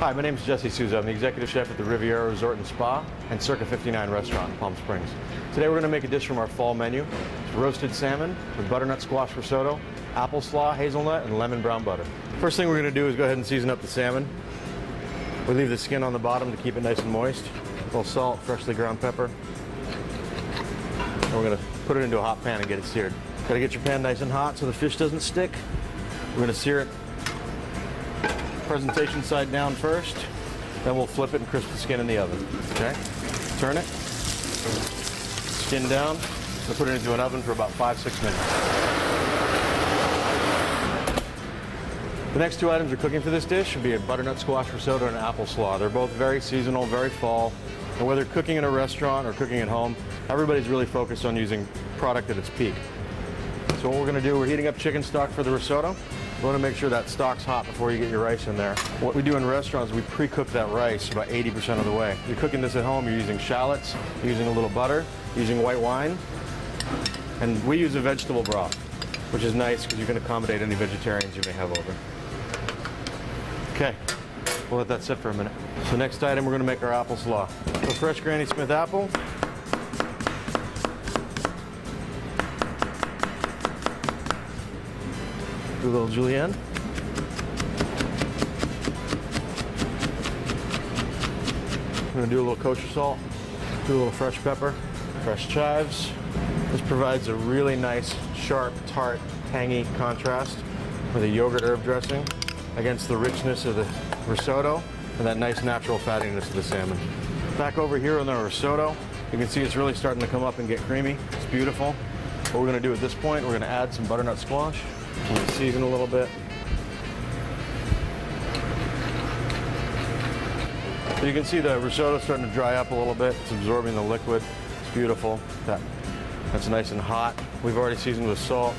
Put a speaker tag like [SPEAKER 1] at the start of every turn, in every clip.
[SPEAKER 1] Hi, my name is Jesse Souza. I'm the executive chef at the Riviera Resort and Spa and Circa 59 restaurant in Palm Springs. Today we're going to make a dish from our fall menu. It's roasted salmon with butternut squash risotto, apple slaw, hazelnut, and lemon brown butter. First thing we're going to do is go ahead and season up the salmon. We leave the skin on the bottom to keep it nice and moist. A little salt, freshly ground pepper. And we're going to put it into a hot pan and get it seared. Got to get your pan nice and hot so the fish doesn't stick. We're going to sear it presentation side down first. Then we'll flip it and crisp the skin in the oven. Okay? Turn it. Skin down. We'll put it into an oven for about five, six minutes. The next two items we're cooking for this dish would be a butternut squash risotto and an apple slaw. They're both very seasonal, very fall. And whether cooking in a restaurant or cooking at home, everybody's really focused on using product at its peak. So what we're going to do, we're heating up chicken stock for the risotto. We want to make sure that stock's hot before you get your rice in there. What we do in restaurants, we pre-cook that rice about 80% of the way. If you're cooking this at home, you're using shallots, using a little butter, using white wine, and we use a vegetable broth, which is nice because you can accommodate any vegetarians you may have over. Okay, we'll let that sit for a minute. So next item, we're going to make our apple slaw. So fresh Granny Smith apple, Do a little julienne. I'm gonna do a little kosher salt, do a little fresh pepper, fresh chives. This provides a really nice, sharp, tart, tangy contrast with a yogurt herb dressing against the richness of the risotto and that nice natural fattiness of the salmon. Back over here on the risotto, you can see it's really starting to come up and get creamy. It's beautiful. What we're gonna do at this point, we're gonna add some butternut squash. I'm gonna season a little bit. So you can see the risotto starting to dry up a little bit. It's absorbing the liquid. It's beautiful. That, that's nice and hot. We've already seasoned with salt.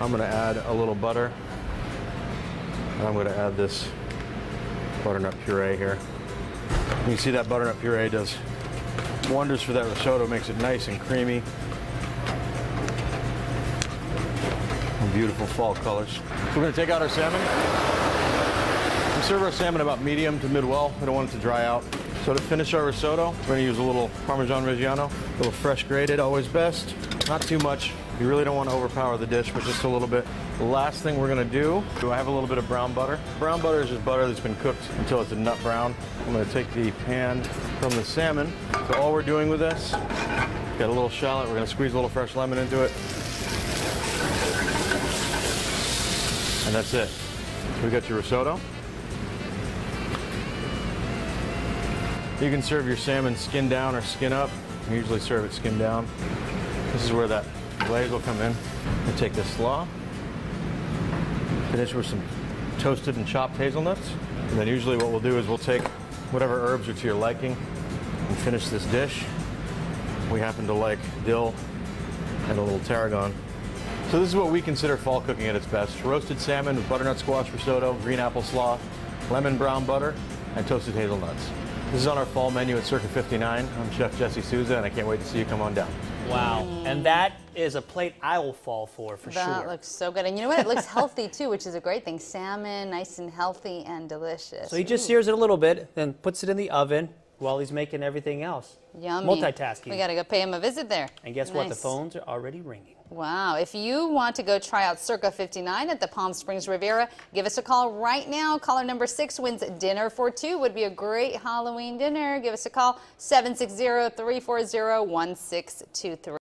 [SPEAKER 1] I'm gonna add a little butter. And I'm gonna add this butternut puree here. You can see that butternut puree does wonders for that risotto, makes it nice and creamy. And beautiful fall colors. We're gonna take out our salmon. We serve our salmon about medium to mid-well. We don't want it to dry out. So to finish our risotto, we're gonna use a little Parmesan Reggiano, a little fresh grated, always best. Not too much. You really don't want to overpower the dish, but just a little bit. The last thing we're gonna do, do I have a little bit of brown butter? Brown butter is just butter that's been cooked until it's a nut brown. I'm gonna take the pan from the salmon. So all we're doing with this, got a little shallot, we're gonna squeeze a little fresh lemon into it. And that's it. We got your risotto. You can serve your salmon skin down or skin up. I usually serve it skin down. This is where that glaze will come in. And take this slaw. Finish with some toasted and chopped hazelnuts. And then usually what we'll do is we'll take whatever herbs are to your liking and finish this dish. We happen to like dill and a little tarragon. So this is what we consider fall cooking at its best. Roasted salmon with butternut squash risotto, green apple slaw, lemon brown butter, and toasted hazelnuts. This is on our fall menu at Circa 59. I'm Chef Jesse Souza, and I can't wait to see you come on down.
[SPEAKER 2] Wow. And that is a plate I will fall for, for
[SPEAKER 3] that
[SPEAKER 2] sure.
[SPEAKER 3] That looks so good. And you know what? It looks healthy, too, which is a great thing. Salmon, nice and healthy and delicious.
[SPEAKER 2] So he just sears it a little bit, then puts it in the oven while he's making everything else.
[SPEAKER 3] Yummy.
[SPEAKER 2] Multitasking.
[SPEAKER 3] We got to go pay him a visit there.
[SPEAKER 2] And guess
[SPEAKER 3] nice.
[SPEAKER 2] what? The phones are already ringing.
[SPEAKER 3] Wow. If you want to go try out Circa 59 at the Palm Springs Riviera, give us a call right now. Caller number six wins dinner for two. Would be a great Halloween dinner. Give us a call 760 340 1623.